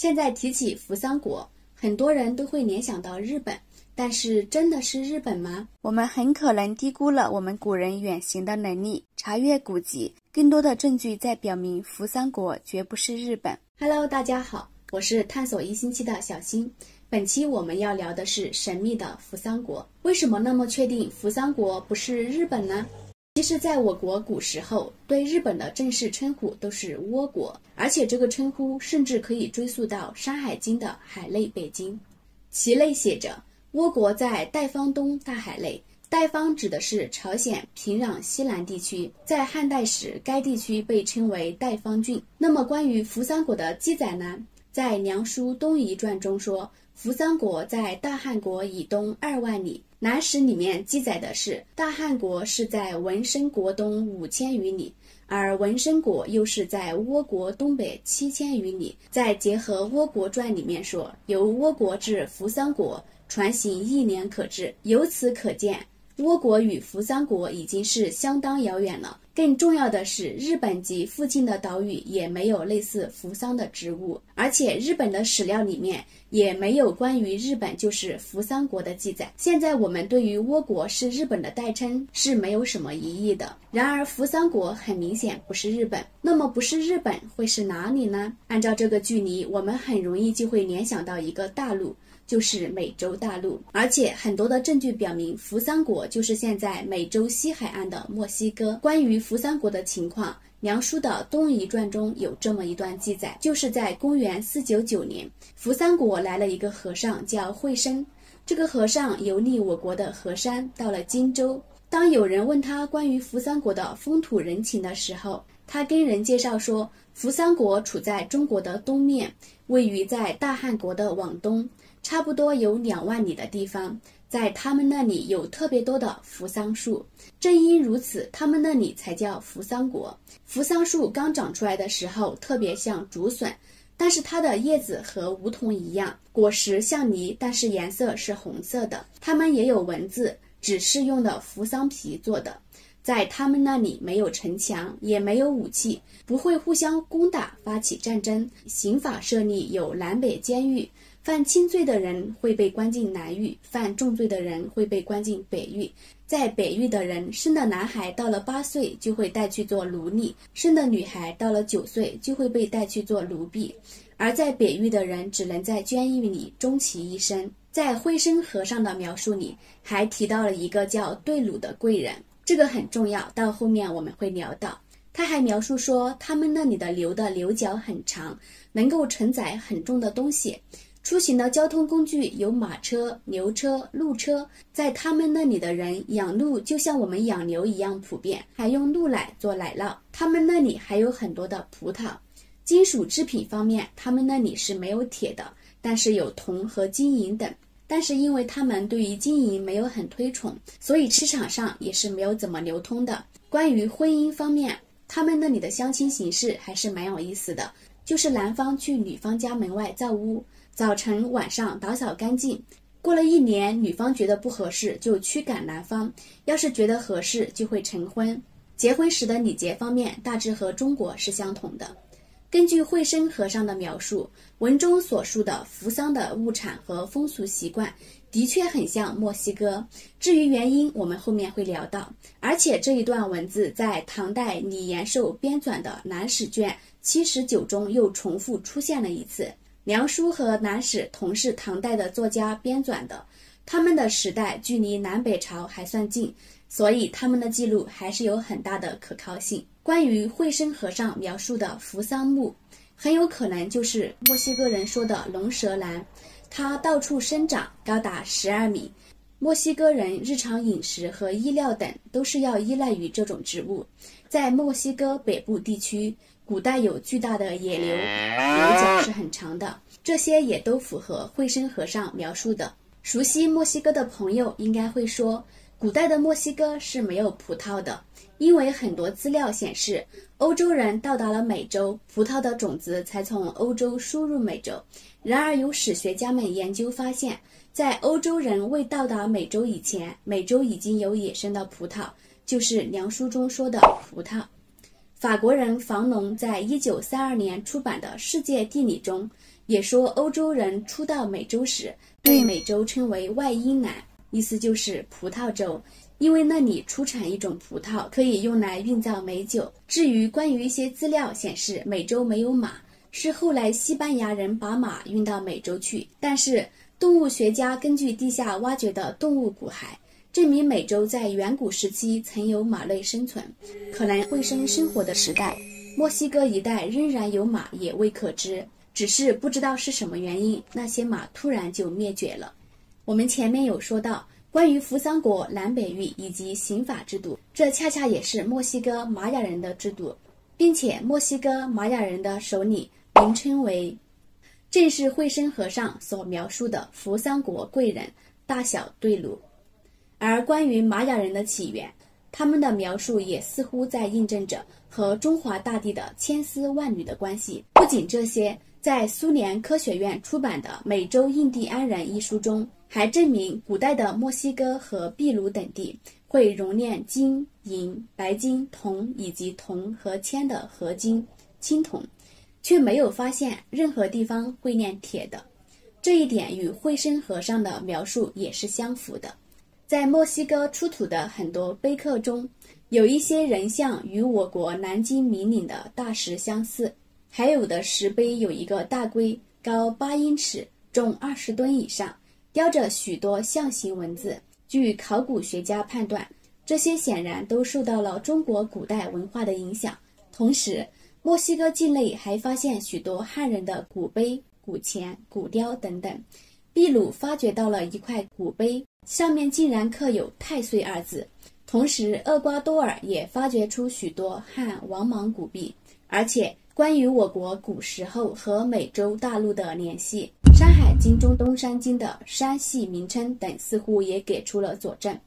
现在提起扶桑国，很多人都会联想到日本，但是真的是日本吗？我们很可能低估了我们古人远行的能力。查阅古籍，更多的证据在表明扶桑国绝不是日本。Hello，大家好，我是探索一星期的小新。本期我们要聊的是神秘的扶桑国。为什么那么确定扶桑国不是日本呢？其实，在我国古时候，对日本的正式称呼都是倭国，而且这个称呼甚至可以追溯到《山海经》的海内北京，其内写着“倭国在代方东大海内”。代方指的是朝鲜平壤西南地区，在汉代时，该地区被称为代方郡。那么，关于扶桑国的记载呢？在《梁书东夷传》中说，扶桑国在大汉国以东二万里。南史里面记载的是，大汉国是在文生国东五千余里，而文生国又是在倭国东北七千余里。再结合《倭国传》里面说，由倭国至扶桑国，船行一年可至。由此可见，倭国与扶桑国已经是相当遥远了。更重要的是，日本及附近的岛屿也没有类似扶桑的植物，而且日本的史料里面也没有关于日本就是扶桑国的记载。现在我们对于倭国是日本的代称是没有什么疑义的。然而扶桑国很明显不是日本，那么不是日本会是哪里呢？按照这个距离，我们很容易就会联想到一个大陆。就是美洲大陆，而且很多的证据表明，扶桑国就是现在美洲西海岸的墨西哥。关于扶桑国的情况，梁书的《东夷传》中有这么一段记载，就是在公元四九九年，扶桑国来了一个和尚，叫惠生。这个和尚游历我国的河山，到了荆州。当有人问他关于扶桑国的风土人情的时候，他跟人介绍说，扶桑国处在中国的东面，位于在大汉国的往东。差不多有两万里的地方，在他们那里有特别多的扶桑树，正因如此，他们那里才叫扶桑国。扶桑树刚长出来的时候，特别像竹笋，但是它的叶子和梧桐一样，果实像梨，但是颜色是红色的。它们也有文字，只是用的扶桑皮做的。在他们那里没有城墙，也没有武器，不会互相攻打，发起战争。刑法设立有南北监狱。犯轻罪的人会被关进南狱，犯重罪的人会被关进北狱。在北狱的人生的男孩到了八岁就会带去做奴隶，生的女孩到了九岁就会被带去做奴婢。而在北狱的人只能在监狱里终其一生。在惠生和尚的描述里，还提到了一个叫对鲁的贵人，这个很重要，到后面我们会聊到。他还描述说，他们那里的牛的牛角很长，能够承载很重的东西。出行的交通工具有马车、牛车、鹿车，在他们那里的人养鹿就像我们养牛一样普遍，还用鹿奶做奶酪。他们那里还有很多的葡萄。金属制品方面，他们那里是没有铁的，但是有铜和金银等。但是因为他们对于金银没有很推崇，所以市场上也是没有怎么流通的。关于婚姻方面，他们那里的相亲形式还是蛮有意思的，就是男方去女方家门外造屋。早晨、晚上打扫干净。过了一年，女方觉得不合适，就驱赶男方；要是觉得合适，就会成婚。结婚时的礼节方面，大致和中国是相同的。根据惠生和尚的描述，文中所述的扶桑的物产和风俗习惯，的确很像墨西哥。至于原因，我们后面会聊到。而且这一段文字在唐代李延寿编纂的《南史》卷七十九中又重复出现了一次。梁书和南史同是唐代的作家编纂的，他们的时代距离南北朝还算近，所以他们的记录还是有很大的可靠性。关于惠生和尚描述的扶桑木，很有可能就是墨西哥人说的龙舌兰，它到处生长，高达十二米。墨西哥人日常饮食和衣料等都是要依赖于这种植物。在墨西哥北部地区。古代有巨大的野牛，牛角是很长的，这些也都符合惠生和尚描述的。熟悉墨西哥的朋友应该会说，古代的墨西哥是没有葡萄的，因为很多资料显示，欧洲人到达了美洲，葡萄的种子才从欧洲输入美洲。然而，有史学家们研究发现，在欧洲人未到达美洲以前，美洲已经有野生的葡萄，就是梁书中说的葡萄。法国人房龙在一九三二年出版的《世界地理》中也说欧洲人初到美洲时，对美洲称为外因南，意思就是葡萄洲，因为那里出产一种葡萄，可以用来酿造美酒。至于关于一些资料显示美洲没有马，是后来西班牙人把马运到美洲去，但是动物学家根据地下挖掘的动物骨骸。证明美洲在远古时期曾有马类生存，可能会生生活的时代，墨西哥一带仍然有马也未可知，只是不知道是什么原因，那些马突然就灭绝了。我们前面有说到关于扶桑国南北域以及刑法制度，这恰恰也是墨西哥玛雅人的制度，并且墨西哥玛雅人的首领名称为，正是惠生和尚所描述的扶桑国贵人，大小对鲁。而关于玛雅人的起源，他们的描述也似乎在印证着和中华大地的千丝万缕的关系。不仅这些，在苏联科学院出版的《美洲印第安人》一书中，还证明古代的墨西哥和秘鲁等地会熔炼金、银、白金、铜以及铜和铅的合金青铜，却没有发现任何地方会炼铁的。这一点与惠生和尚的描述也是相符的。在墨西哥出土的很多碑刻中，有一些人像与我国南京明陵的大石相似，还有的石碑有一个大龟，高八英尺，重二十吨以上，雕着许多象形文字。据考古学家判断，这些显然都受到了中国古代文化的影响。同时，墨西哥境内还发现许多汉人的古碑、古钱、古雕等等。秘鲁发掘到了一块古碑。上面竟然刻有“太岁”二字，同时厄瓜多尔也发掘出许多汉王莽古币，而且关于我国古时候和美洲大陆的联系，《山海经》中东山经的山系名称等似乎也给出了佐证。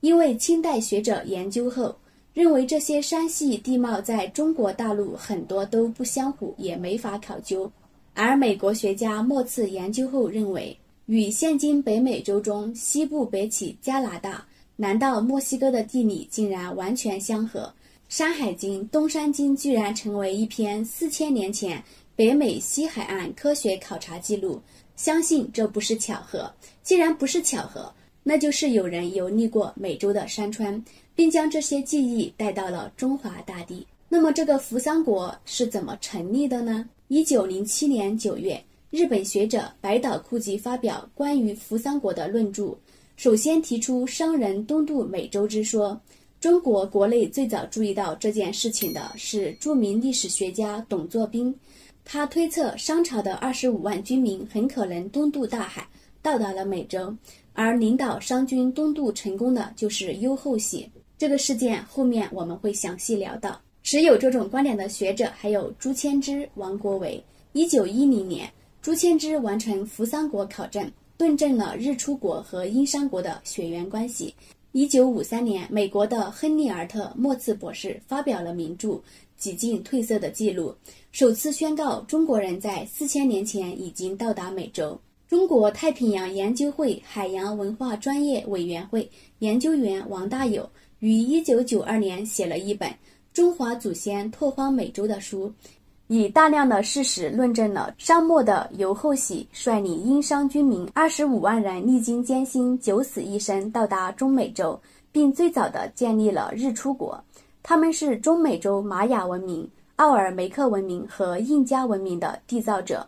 因为清代学者研究后认为，这些山系地貌在中国大陆很多都不相符，也没法考究。而美国学家莫次研究后认为。与现今北美洲中西部北起加拿大，南到墨西哥的地理竟然完全相合，《山海经·东山经》居然成为一篇四千年前北美西海岸科学考察记录。相信这不是巧合。既然不是巧合，那就是有人游历过美洲的山川，并将这些记忆带到了中华大地。那么，这个扶桑国是怎么成立的呢？一九零七年九月。日本学者白岛库吉发表关于扶桑国的论著，首先提出商人东渡美洲之说。中国国内最早注意到这件事情的是著名历史学家董作宾，他推测商朝的二十五万军民很可能东渡大海，到达了美洲，而领导商军东渡成功的就是优后喜。这个事件后面我们会详细聊到。持有这种观点的学者还有朱谦之、王国维。一九一零年。朱谦之完成扶桑国考证，论证了日出国和殷商国的血缘关系。一九五三年，美国的亨利·尔特·莫茨博士发表了名著《几近褪色的记录》，首次宣告中国人在四千年前已经到达美洲。中国太平洋研究会海洋文化专业委员会研究员王大有于一九九二年写了一本《中华祖先拓荒美洲》的书。以大量的事实论证了商末的尤后喜率领殷商军民二十五万人历经艰辛九死一生到达中美洲，并最早的建立了日出国。他们是中美洲玛雅文明、奥尔梅克文明和印加文明的缔造者。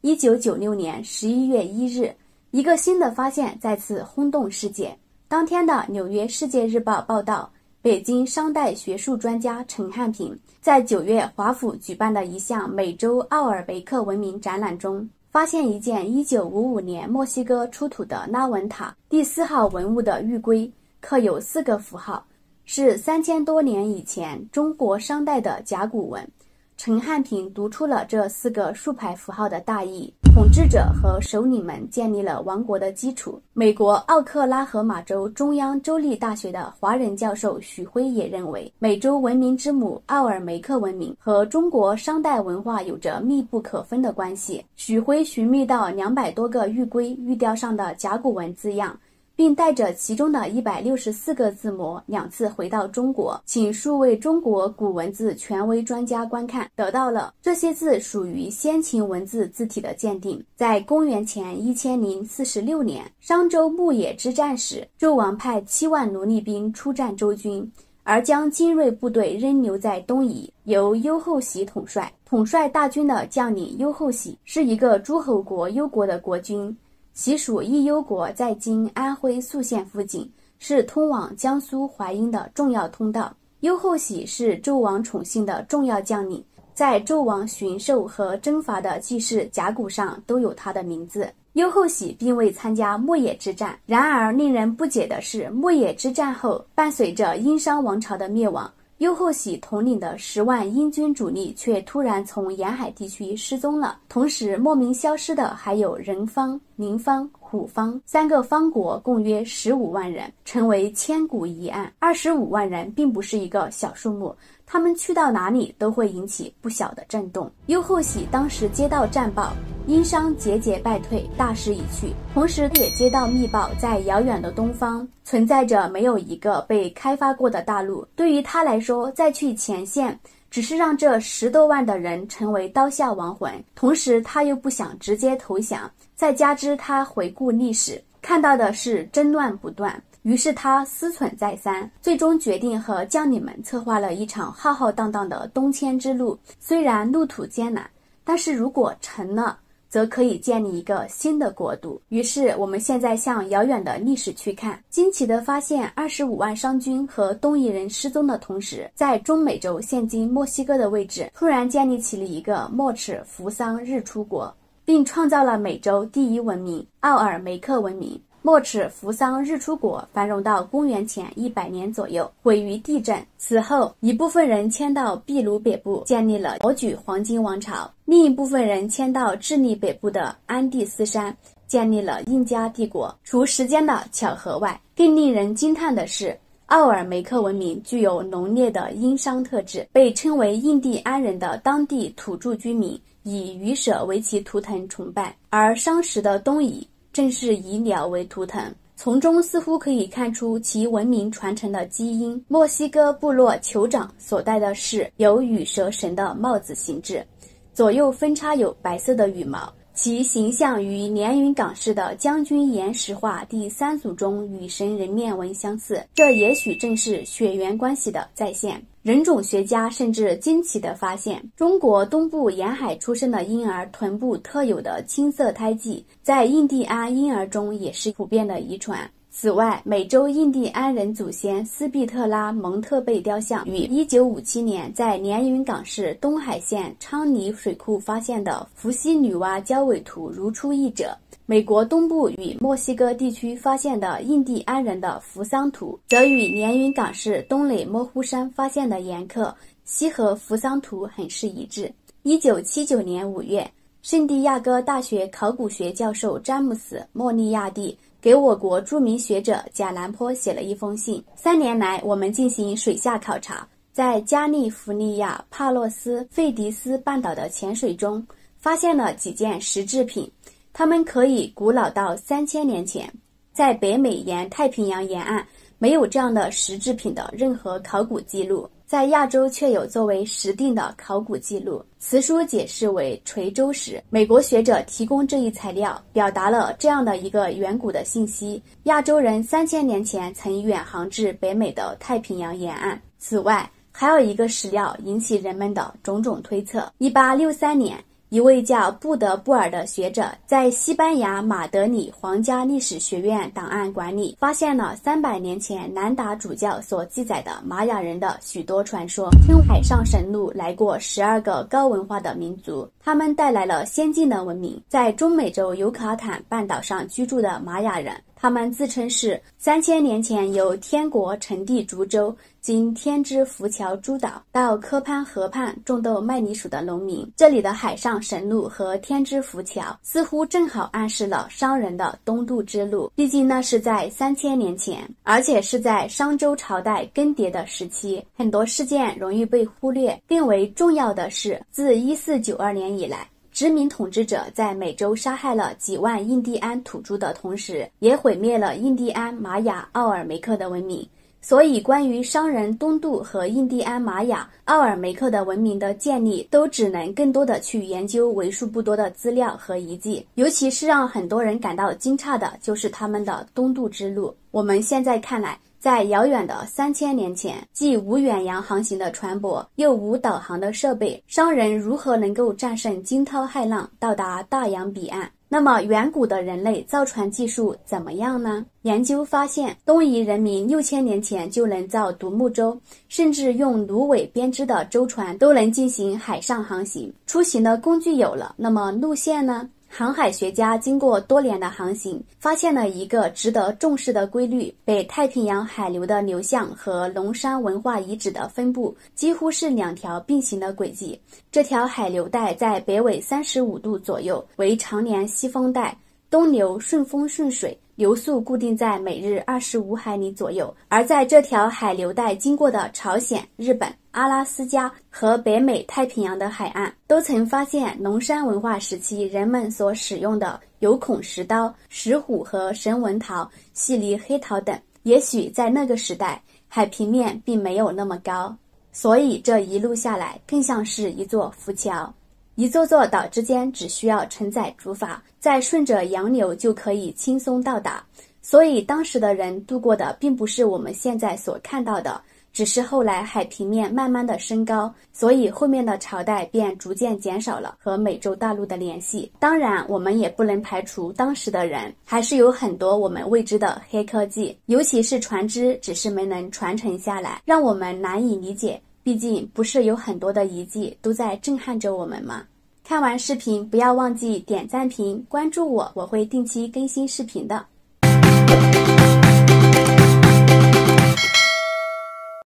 一九九六年十一月一日，一个新的发现再次轰动世界。当天的《纽约世界日报》报道。北京商代学术专家陈汉平在九月华府举办的一项美洲奥尔贝克文明展览中，发现一件一九五五年墨西哥出土的拉文塔第四号文物的玉龟，刻有四个符号，是三千多年以前中国商代的甲骨文。陈汉平读出了这四个竖排符号的大意。统治者和首领们建立了王国的基础。美国奥克拉荷马州中央州立大学的华人教授许辉也认为，美洲文明之母奥尔梅克文明和中国商代文化有着密不可分的关系。许辉寻觅到两百多个玉龟玉雕上的甲骨文字样，并带着其中的一百六十四个字母两次回到中国，请数位中国古文字权威专家观看，得到了这些字属于先秦文字字体的鉴定。在公元前一千零四十六年，商周牧野之战时，纣王派七万奴隶兵出战周军，而将精锐部队仍留在东夷，由优后喜统帅。统帅大军的将领优后喜是一个诸侯国忧国的国君。其属益忧国，在今安徽宿县附近，是通往江苏淮阴的重要通道。优后喜是纣王宠幸的重要将领，在纣王巡狩和征伐的记事甲骨上都有他的名字。优后喜并未参加牧野之战，然而令人不解的是，牧野之战后，伴随着殷商王朝的灭亡。优厚喜统领的十万英军主力却突然从沿海地区失踪了，同时莫名消失的还有仁方、宁方、虎方三个方国，共约十五万人，成为千古疑案。二十五万人并不是一个小数目。他们去到哪里都会引起不小的震动。优后喜当时接到战报，殷商节节败退，大势已去。同时也接到密报，在遥远的东方存在着没有一个被开发过的大陆。对于他来说，再去前线只是让这十多万的人成为刀下亡魂。同时，他又不想直接投降。再加之他回顾历史，看到的是争乱不断。于是他思忖再三，最终决定和将领们策划了一场浩浩荡荡的东迁之路。虽然路途艰难，但是如果成了，则可以建立一个新的国度。于是我们现在向遥远的历史去看，惊奇地发现，二十五万商军和东夷人失踪的同时，在中美洲（现今墨西哥）的位置，突然建立起了一个墨齿扶桑日出国，并创造了美洲第一文明——奥尔梅克文明。墨齿扶桑日出国繁荣到公元前一百年左右，毁于地震。此后，一部分人迁到秘鲁北部，建立了摩举黄金王朝；另一部分人迁到智利北部的安第斯山，建立了印加帝国。除时间的巧合外，更令人惊叹的是，奥尔梅克文明具有浓烈的殷商特质。被称为印第安人的当地土著居民以鱼蛇为其图腾崇拜，而商时的东夷。正是以鸟为图腾，从中似乎可以看出其文明传承的基因。墨西哥部落酋长所戴的是有羽蛇神的帽子形制，左右分叉有白色的羽毛，其形象与连云港市的将军岩石画第三组中与神人面纹相似。这也许正是血缘关系的再现。人种学家甚至惊奇地发现，中国东部沿海出生的婴儿臀部特有的青色胎记，在印第安婴儿中也是普遍的遗传。此外，美洲印第安人祖先斯毕特拉蒙特贝雕像与1957年在连云港市东海县昌黎水库发现的伏羲女娲交尾图如出一辙。美国东部与墨西哥地区发现的印第安人的扶桑图，则与连云港市东垒模糊山发现的岩刻西河扶桑图很是一致。一九七九年五月，圣地亚哥大学考古学教授詹姆斯·莫利亚蒂给我国著名学者贾南坡写了一封信。三年来，我们进行水下考察，在加利福尼亚帕洛斯费迪斯半岛的浅水中，发现了几件石制品。它们可以古老到三千年前，在北美沿太平洋沿岸没有这样的石制品的任何考古记录，在亚洲却有作为实定的考古记录。此书解释为垂州时。美国学者提供这一材料，表达了这样的一个远古的信息：亚洲人三千年前曾远航至北美的太平洋沿岸。此外，还有一个史料引起人们的种种推测：一八六三年。一位叫布德布尔的学者在西班牙马德里皇家历史学院档案馆里发现了三百年前南达主教所记载的玛雅人的许多传说。称海上神路来过十二个高文化的民族，他们带来了先进的文明。在中美洲尤卡坦半岛上居住的玛雅人。他们自称是三千年前由天国成帝竹州经天之浮桥诸岛到科潘河畔种豆卖泥薯的农民。这里的海上神路和天之浮桥似乎正好暗示了商人的东渡之路。毕竟那是在三千年前，而且是在商周朝代更迭的时期，很多事件容易被忽略。更为重要的是，自一四九二年以来。殖民统治者在美洲杀害了几万印第安土著的同时，也毁灭了印第安、玛雅、奥尔梅克的文明。所以，关于商人东渡和印第安、玛雅、奥尔梅克的文明的建立，都只能更多的去研究为数不多的资料和遗迹。尤其是让很多人感到惊诧的，就是他们的东渡之路。我们现在看来，在遥远的三千年前，既无远洋航行的船舶，又无导航的设备，商人如何能够战胜惊涛骇浪，到达大洋彼岸？那么，远古的人类造船技术怎么样呢？研究发现，东夷人民六千年前就能造独木舟，甚至用芦苇编织的舟船都能进行海上航行。出行的工具有了，那么路线呢？航海学家经过多年的航行，发现了一个值得重视的规律：北太平洋海流的流向和龙山文化遗址的分布几乎是两条并行的轨迹。这条海流带在北纬三十五度左右，为常年西风带，东流顺风顺水。流速固定在每日二十五海里左右，而在这条海流带经过的朝鲜、日本、阿拉斯加和北美太平洋的海岸，都曾发现龙山文化时期人们所使用的有孔石刀、石虎和神纹陶、细粒黑陶等。也许在那个时代，海平面并没有那么高，所以这一路下来更像是一座浮桥。一座座岛之间只需要承载竹筏，再顺着洋流就可以轻松到达。所以当时的人度过的并不是我们现在所看到的，只是后来海平面慢慢的升高，所以后面的朝代便逐渐减少了和美洲大陆的联系。当然，我们也不能排除当时的人还是有很多我们未知的黑科技，尤其是船只，只是没能传承下来，让我们难以理解。毕竟不是有很多的遗迹都在震撼着我们吗？看完视频不要忘记点赞、评、关注我，我会定期更新视频的。